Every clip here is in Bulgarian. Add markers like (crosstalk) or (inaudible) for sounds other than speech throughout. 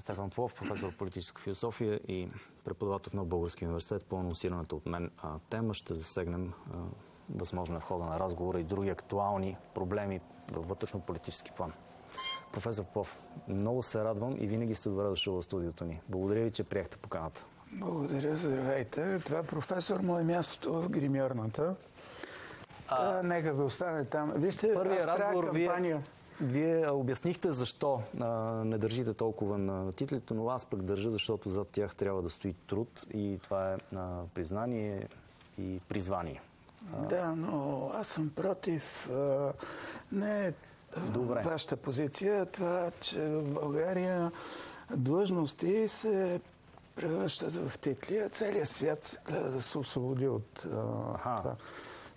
Стефан Плов, професор по политическа философия и преподавател в Нов Български университет по анонсираната от мен а, тема. Ще засегнем а, възможно е в хода на разговора и други актуални проблеми във вътрешно-политически план. Професор Плов, много се радвам и винаги сте добре дошъл в студиото ни. Благодаря ви, че приехте поканата. Благодаря, здравейте. Това професор му е мястото в гримьорната. А, нека да остане там. Вижте, първият разговор вие, вие обяснихте защо а, не държите толкова на, титлите, но аз пък държа, защото зад тях трябва да стои труд и това е а, признание и призвание. Да, но аз съм против а, не Добре. вашата позиция, това, че в България длъжности се превръщат в титли, а целият свят гледа да се освободи от а, това.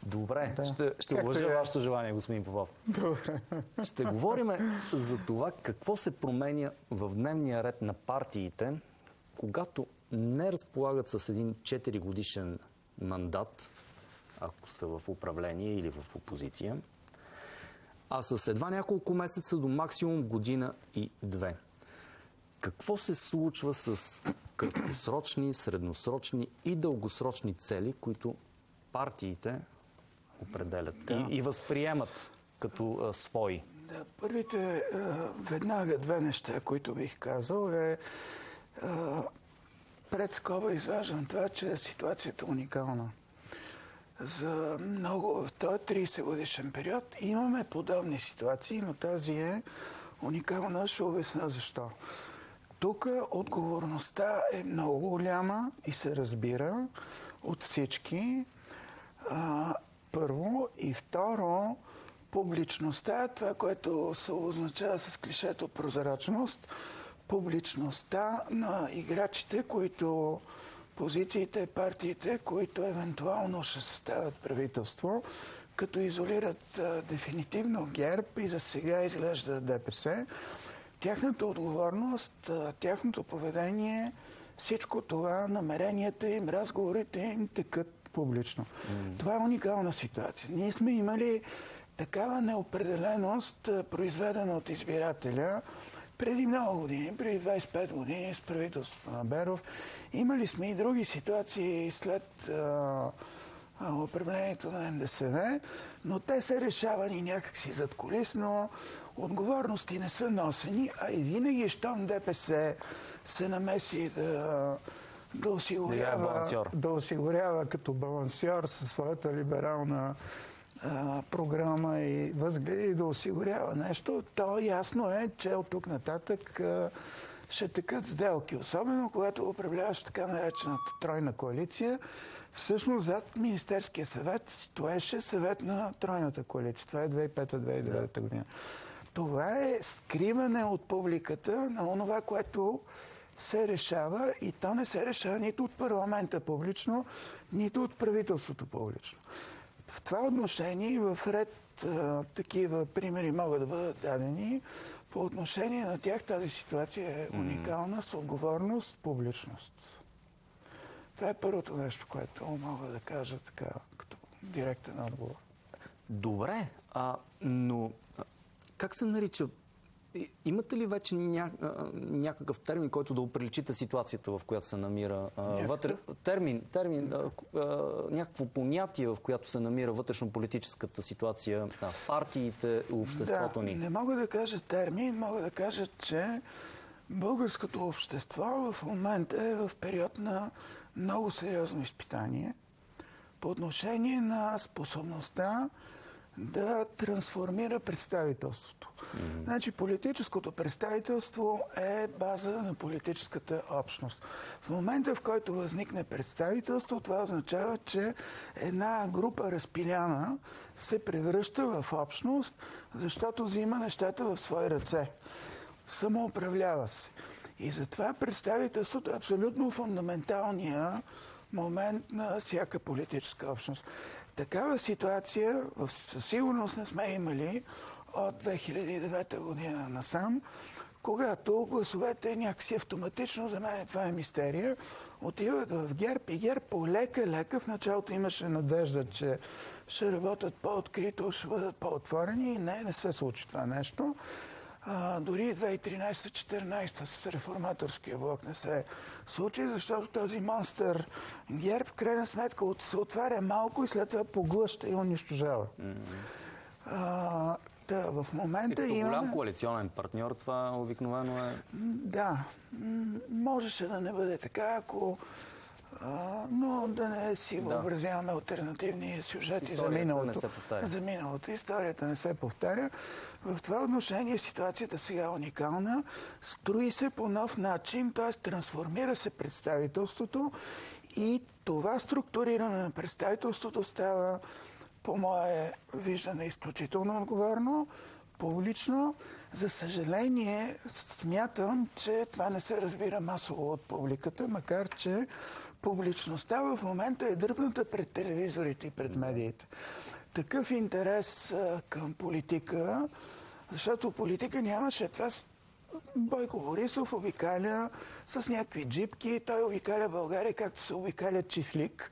Добре, да. ще, ще уважа е? вашето желание, господин Попов. Добре. Ще говорим за това какво се променя в дневния ред на партиите, когато не разполагат с един 4 годишен мандат, ако са в управление или в опозиция, а с едва няколко месеца до максимум година и две. Какво се случва с краткосрочни, средносрочни и дългосрочни цели, които партиите определят да. и, и възприемат като а, свои? Да, първите а, веднага две неща, които бих казал е а, пред скоба изваждам това, че ситуацията е уникална. За много, в този 30 годишен период имаме подобни ситуации, но тази е уникална. Ще обясна защо. Тук отговорността е много голяма и се разбира от всички. А, първо. И второ, публичността, това, което се означава с клишето прозрачност, публичността на играчите, които позициите, партиите, които евентуално ще съставят правителство, като изолират а, дефинитивно ГЕРБ и за сега изглежда ДПС, тяхната отговорност, а, тяхното поведение, всичко това, намеренията им, разговорите им текат публично. Mm. Това е уникална ситуация. Ние сме имали такава неопределеност, произведена от избирателя, преди много години, преди 25 години с правителството на Беров. Имали сме и други ситуации след а, управлението на НДСВ, но те са решавани някакси зад колисно, отговорности не са носени, а и винаги, щом ДПС се намеси да да осигурява, да осигурява като балансьор със своята либерална а, програма и възгледи да осигурява нещо, то ясно е, че от тук нататък а, ще текат сделки. Особено когато управляваш така наречената тройна коалиция, всъщност зад Министерския съвет стоеше съвет на тройната коалиция. Това е 2005-2009 да. година. Това е скриване от публиката на онова, което се решава и то не се решава нито от парламента публично, нито от правителството публично. В това отношение и в ред а, такива примери могат да бъдат дадени. По отношение на тях тази ситуация е уникална с отговорност, публичност. Това е първото нещо, което мога да кажа така, като директен отговор. Добре, а, но как се нарича Имате ли вече ня... някакъв термин, който да оприличите ситуацията, в която се намира вътре... термин, термин някакво понятие, в което се намира вътрешно-политическата ситуация на партиите, обществото да, ни? Не мога да кажа термин, мога да кажа, че българското общество в момента е в период на много сериозно изпитание по отношение на способността да трансформира представителството. Mm-hmm. Значи политическото представителство е база на политическата общност. В момента, в който възникне представителство, това означава, че една група разпиляна се превръща в общност, защото взима нещата в свои ръце. Самоуправлява се. И затова представителството е абсолютно фундаменталния момент на всяка политическа общност. Такава ситуация със сигурност не сме имали от 2009 година насам, когато гласовете някакси автоматично, за мен това е мистерия, отиват в ГЕРБ и ГЕРБ по лека-лека в началото имаше надежда, че ще работят по-открито, ще бъдат по-отворени не, не се случи това нещо. А, дори 2013-2014 с реформаторския блок не се случи, защото този монстър ГЕРБ в крайна сметка се отваря малко и след това поглъща и унищожава. Mm-hmm. А, да, в момента и имаме... голям коалиционен партньор, това обикновено е... Да, можеше да не бъде така, ако но да не си въобразяваме да. альтернативни сюжети за миналото. Не се повтаря. За миналото. Историята не се повтаря. В това отношение ситуацията сега е уникална. Строи се по нов начин, т.е. трансформира се представителството и това структуриране на представителството става, по мое виждане, изключително отговорно, публично. За съжаление, смятам, че това не се разбира масово от публиката, макар че публичността в момента е дръпната пред телевизорите и пред медиите. Такъв интерес към политика, защото политика нямаше. Това Бойко Борисов обикаля с някакви джипки, той обикаля България, както се обикаля чифлик.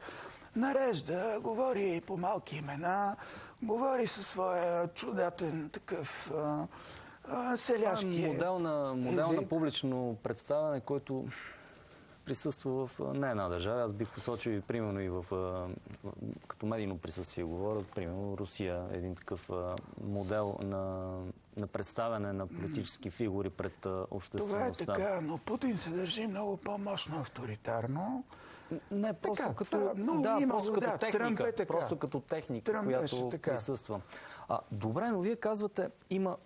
Нарежда, говори по малки имена, говори със своя чудатен такъв а, а, селяшки. Е модел на, модел на публично представяне, който присъства в не една държава. Аз бих посочил и примерно и в като медийно присъствие говоря, примерно Русия е един такъв модел на, на представяне на политически фигури пред обществеността. Това е така, но Путин се държи много по-мощно авторитарно. Не, просто така, като, това, да, има, просто като да, техника. Е. Просто като техника, Тръмп която така. присъства. А, добре, но вие казвате, има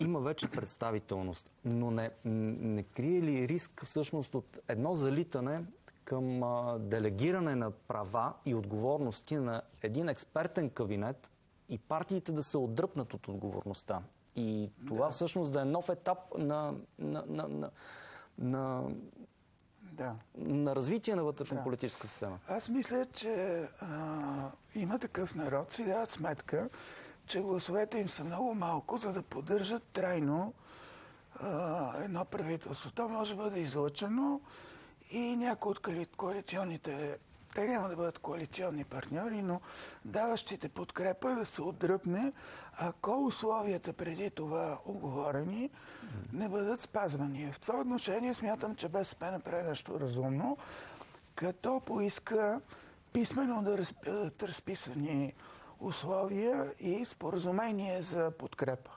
има вече представителност, но не, не крие ли риск всъщност от едно залитане към а, делегиране на права и отговорности на един експертен кабинет и партиите да се отдръпнат от отговорността? И това да. всъщност да е нов етап на, на, на, на, на да. на развитие на вътрешно-политическа система. Аз мисля, че а, има такъв народ, си дават сметка, че гласовете им са много малко, за да поддържат трайно а, едно правителство. То може да бъде излъчено и някои от коалиционните, те няма да бъдат коалиционни партньори, но даващите подкрепа да се отдръпне, ако условията преди това оговорени не бъдат спазвани. В това отношение смятам, че БСП направи нещо разумно, като поиска писменно да бъдат разписани условия и споразумение за подкрепа.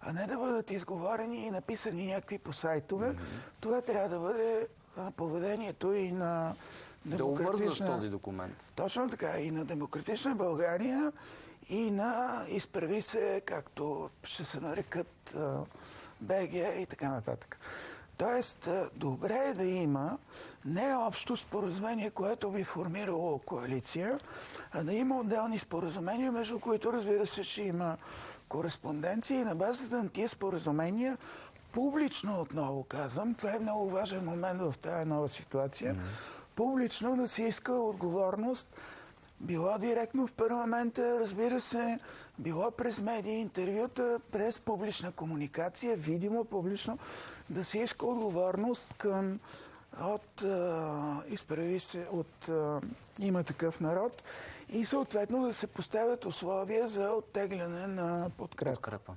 А не да бъдат изговорени и написани някакви по сайтове. Mm-hmm. Това трябва да бъде поведението и на Да този документ. Точно така. И на демократична България, и на изправи се, както ще се нарекат БГ и така нататък. Тоест, добре е да има не общо споразумение, което би формирало коалиция, а да има отделни споразумения, между които, разбира се, ще има кореспонденция и на базата на тия споразумения публично, отново казвам, това е много важен момент в тази нова ситуация, mm-hmm. Публично да се иска отговорност било директно в парламента, разбира се, било през медии, интервюта, през публична комуникация, видимо публично, да се иска отговорност към от а, изправи се от а, има такъв народ и съответно да се поставят условия за оттегляне на подкрепа. подкрепа.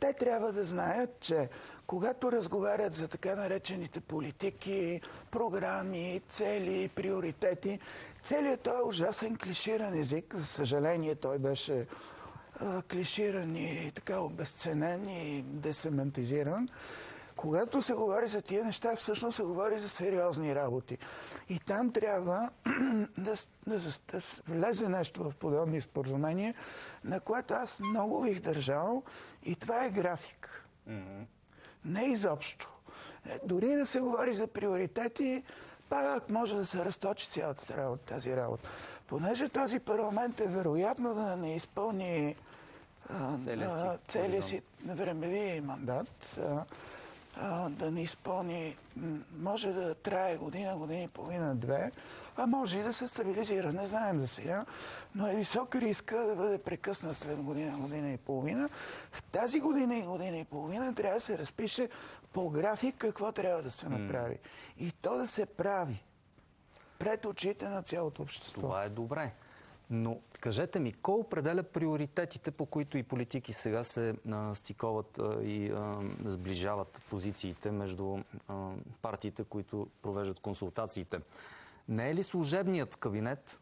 Те трябва да знаят, че когато разговарят за така наречените политики, програми, цели, приоритети, целият той е ужасен клиширан език. За съжаление той беше клиширан и така обесценен и десементизиран. Когато се говори за тия неща, всъщност се говори за сериозни работи. И там трябва (clears throat) да, да, да влезе нещо в подобни споразумения, на което аз много бих държал. И това е график. Mm-hmm. Не изобщо. Е, дори да се говори за приоритети, пак може да се разточи цялата работа, тази работа. Понеже този парламент е вероятно да не изпълни целия си времеви мандат, а, а, да не изпълни, може да трае година, година и половина, две, а може и да се стабилизира. Не знаем за сега, но е висок риска да бъде прекъснат след година, година и половина. В тази година и година и половина трябва да се разпише по график какво трябва да се направи. Mm. И то да се прави пред очите на цялото общество. Това е добре. Но кажете ми, кой определя приоритетите, по които и политики сега се а, стиковат а, и а, сближават позициите между партиите, които провеждат консултациите? Не е ли служебният кабинет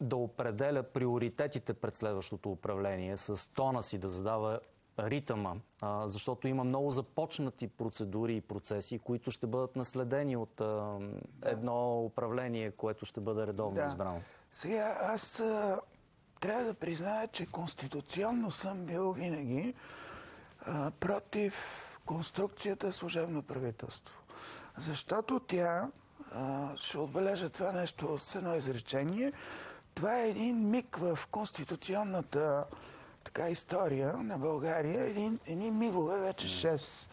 да определя приоритетите пред следващото управление, с тона си да задава ритъма, защото има много започнати процедури и процеси, които ще бъдат наследени от едно управление, което ще бъде редовно Да. избрано. Сега аз а, трябва да призная, че конституционно съм бил винаги а, против конструкцията служебно правителство. Защото тя, а, ще отбележа това нещо с едно изречение, това е един миг в конституционната така история на България, един, едни мигове, вече 6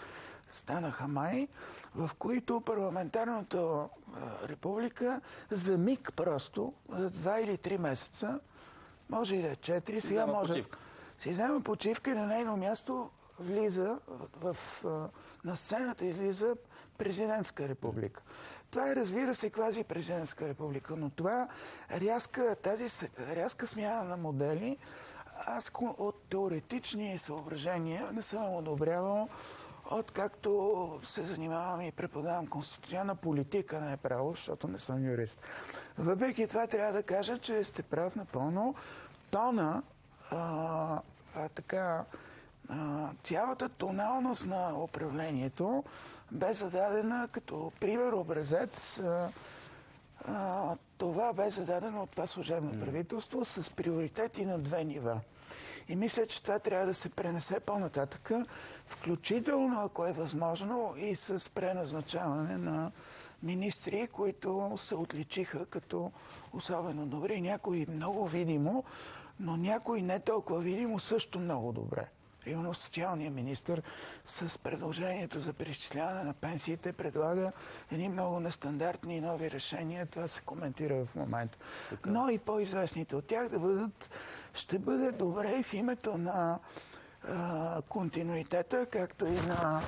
станаха май, в които парламентарната република за миг просто, за два или три месеца, може и да е четири, сега взема може... почивка. Си взема почивка и на нейно място влиза в, в, на сцената излиза президентска република. Това е, разбира се, квази президентска република, но това рязка, тази рязка смяна на модели, аз от теоретични съображения не съм одобрявал откакто се занимавам и преподавам конституционна политика, не е право, защото не съм юрист. Въпреки това трябва да кажа, че сте прав напълно. Тона, а, а, така, а, цялата тоналност на управлението бе зададена като пример, образец. А, а, това бе зададено от това служебно правителство с приоритети на две нива. И мисля, че това трябва да се пренесе по-нататъка, включително, ако е възможно, и с преназначаване на министри, които се отличиха като особено добри. Някои много видимо, но някои не толкова видимо също много добре. Примерно социалният министр с предложението за преизчисляване на пенсиите предлага едни много нестандартни и нови решения. Това се коментира в момента. Но и по-известните от тях да бъдат, ще бъде добре и в името на а, континуитета, както и на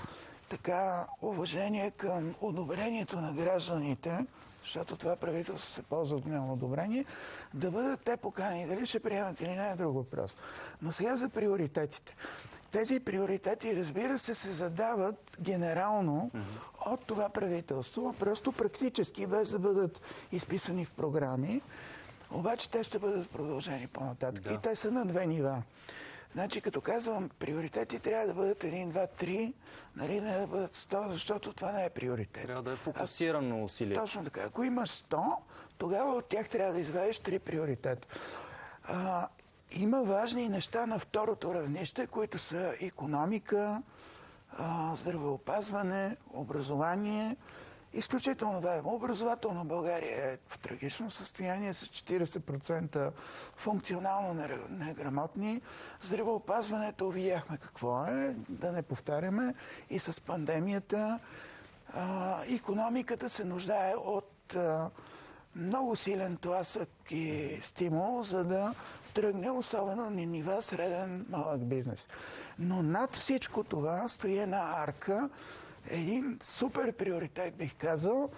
така уважение към одобрението на гражданите, защото това правителство се ползва от голямо одобрение, да бъдат те поканени. Дали ще приемат или не е друг въпрос. Но сега за приоритетите. Тези приоритети, разбира се, се задават генерално от това правителство, просто практически, без да бъдат изписани в програми. Обаче те ще бъдат продължени по-нататък. Да. И те са на две нива. Значи, като казвам, приоритети трябва да бъдат 1, 2, 3, нали, не да бъдат 100, защото това не е приоритет. Трябва да е фокусирано усилие. Точно така. Ако имаш 100, тогава от тях трябва да извадиш три приоритета. А, има важни неща на второто равнище, които са економика, здравеопазване, образование. Изключително важно. Образователно България е в трагично състояние с 40% функционално неграмотни. Здравеопазването видяхме какво е, да не повтаряме. И с пандемията а, економиката се нуждае от а, много силен тласък и стимул, за да тръгне, особено на нива среден малък бизнес. Но над всичко това стои една арка, един супер приоритет, бих казал,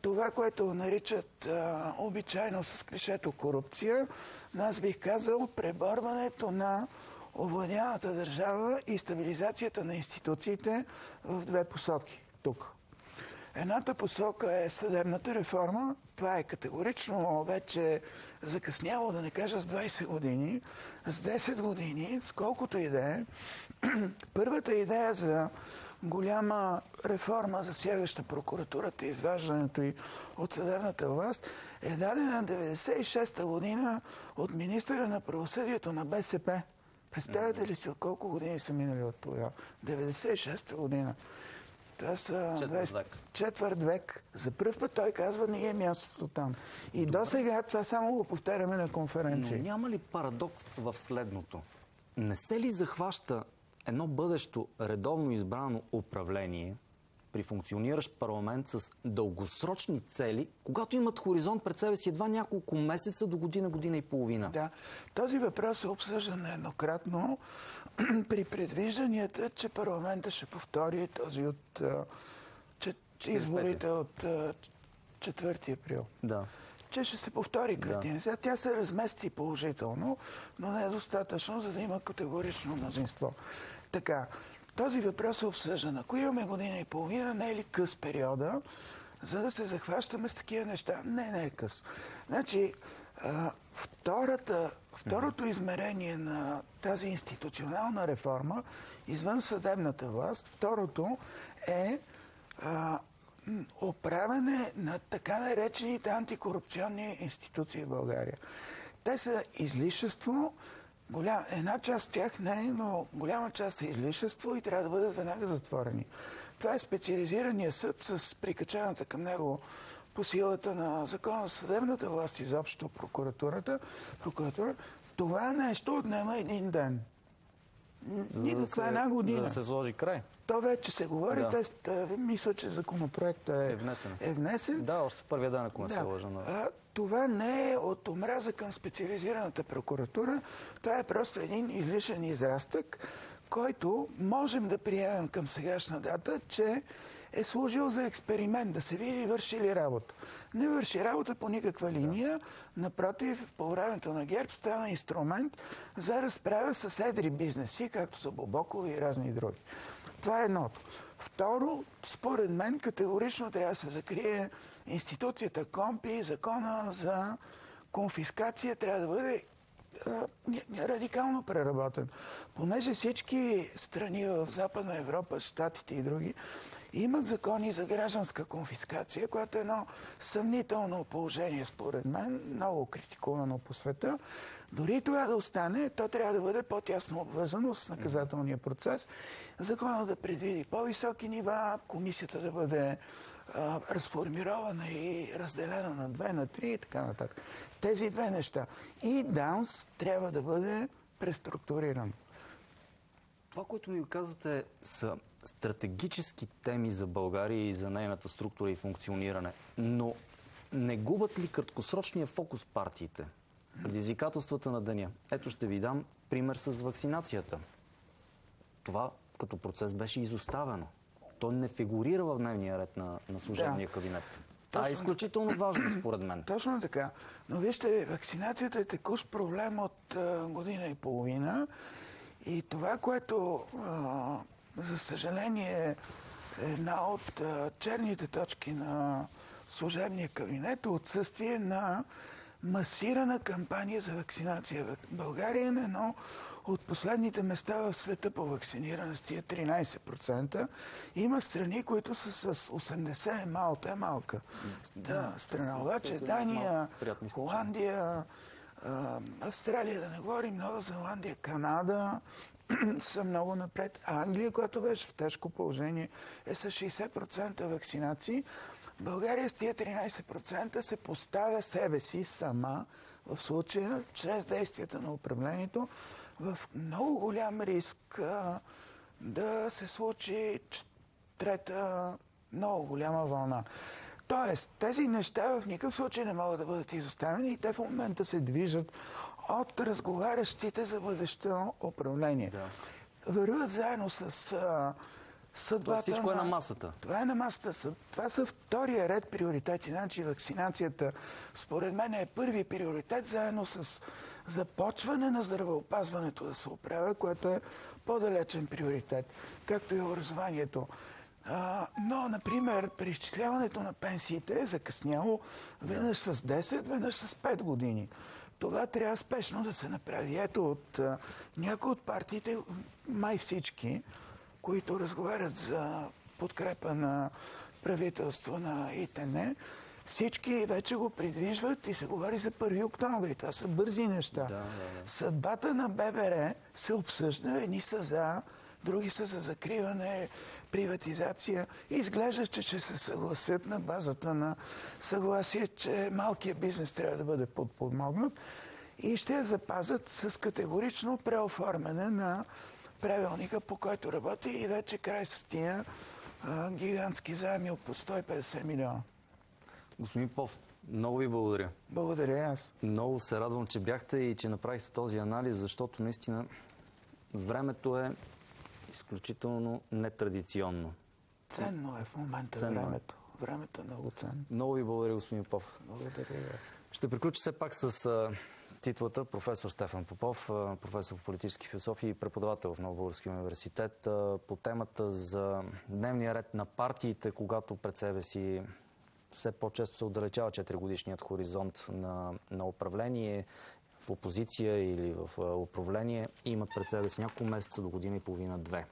това, което наричат а, обичайно с клишето корупция, аз бих казал преборването на овладяната държава и стабилизацията на институциите в две посоки тук. Едната посока е съдебната реформа. Това е категорично вече закъсняло, да не кажа с 20 години, с 10 години, с колкото и е. (clears throat) Първата идея за голяма реформа, засягаща прокуратурата и изваждането й от съдебната власт, е дадена 96-та година от министъра на правосъдието на БСП. Представяте ли си от колко години са минали от тогава? 96-та година. Това са Четвърт 20 век. четвърт век. За първ път той казва, не е мястото там. И до сега това само го повтаряме на Но конференции. няма ли парадокс в следното? Не се ли захваща едно бъдещо редовно избрано управление при функциониращ парламент с дългосрочни цели, когато имат хоризонт пред себе си едва няколко месеца до година, година и половина? Да. Този въпрос е обсъждан нееднократно (clears throat) при предвижданията, че парламента ще повтори този от че, изборите от а, 4 април. Да. че ще се повтори картина. Сега тя се размести положително, но не е достатъчно, за да има категорично мнозинство. Така, този въпрос е обсъждан. Ако имаме година и половина, не е ли къс периода, за да се захващаме с такива неща? Не, не е къс. Значи, втората, второто измерение на тази институционална реформа, извън съдебната власт, второто е а, оправяне на така наречените антикорупционни институции в България. Те са излишество, голям, една част от тях не е, но голяма част е излишество и трябва да бъдат веднага затворени. Това е специализирания съд с прикачаната към него по силата на закона за съдебната власт изобщо прокуратурата. прокуратура. Това нещо отнема един ден. Никаква да една година. За да се сложи край. То вече се говори. Да. Те, мисля, че законопроектът е, е, внесен. е внесен. Да, още в първия ден, ако не да. се лъжа. Но... А, това не е от омраза към специализираната прокуратура. Това е просто един излишен израстък, който можем да приемем към сегашна дата, че е служил за експеримент, да се види върши ли работа. Не върши работа по никаква линия. Напротив, по времето на ГЕРБ стана инструмент за разправя с едри бизнеси, както са Бобокови и разни други. Това е едното. Второ, според мен категорично трябва да се закрие институцията КОМПИ, закона за конфискация трябва да бъде радикално преработен. Понеже всички страни в Западна Европа, Штатите и други, имат закони за гражданска конфискация, което е едно съмнително положение, според мен, много критикувано по света. Дори това да остане, то трябва да бъде по-тясно обвързано с наказателния процес. Законът да предвиди по-високи нива, комисията да бъде разформирована и разделена на две, на три и така нататък. Тези две неща. И ДАНС трябва да бъде преструктуриран. Това, което ми казвате, са стратегически теми за България и за нейната структура и функциониране. Но не губят ли краткосрочния фокус партиите? Предизвикателствата на деня. Ето ще ви дам пример с вакцинацията. Това като процес беше изоставено. То не фигурира в дневния ред на, на служебния да. кабинет. Това е изключително важно, (clears throat) според мен. Точно така. Но вижте, вакцинацията е текущ проблем от а, година и половина. И това, което, а, за съжаление, е една от а, черните точки на служебния кабинет, е отсъствие на масирана кампания за вакцинация. България е на едно от последните места в света по вакциниране с тия 13%. Има страни, които са с 80, Малта е малка да, страна. Обаче Дания, Холандия, Австралия, да не говорим, Нова Зеландия, Канада (clears throat) са много напред. А Англия, която беше в тежко положение, е с 60% вакцинации. България с тия 13% се поставя себе си сама в случая, чрез действията на управлението, в много голям риск а, да се случи трета много голяма вълна. Тоест, тези неща в никакъв случай не могат да бъдат изоставени и те в момента се движат от разговарящите за бъдещо управление. Да. Върват заедно с а, съдбата. всичко на... е на масата. Това е на масата. Това са втория ред приоритети. Значи вакцинацията, според мен, е първи приоритет, заедно с започване на здравеопазването да се оправя, което е по-далечен приоритет, както и образованието. А, но, например, при изчисляването на пенсиите е закъсняло веднъж с 10, веднъж с 5 години. Това трябва спешно да се направи. Ето от някои от партиите, май всички, които разговарят за подкрепа на правителство на ИТН, всички вече го придвижват и се говори за 1 октомври. Това са бързи неща. Да, да, да. Съдбата на ББР се обсъжда. Едни са за, други са за закриване, приватизация. И изглежда, че ще се съгласят на базата на съгласие, че малкият бизнес трябва да бъде подпомогнат и ще я запазят с категорично преоформяне на правилника, по който работи и вече край с тия гигантски заеми от по 150 милиона. Господин Пов, много ви благодаря. Благодаря аз. Много се радвам, че бяхте и че направихте този анализ, защото наистина времето е изключително нетрадиционно. Ценно е в момента Ценно е. времето. Времето е много ценно. Много ви благодаря, господин Попов. Благодаря аз. Ще приключа все пак с титлата професор Стефан Попов, професор по политически философии и преподавател в Новобългарския университет по темата за дневния ред на партиите, когато пред себе си все по-често се отдалечава 4 годишният хоризонт на, на управление в опозиция или в управление и имат пред себе си няколко месеца до година и половина-две.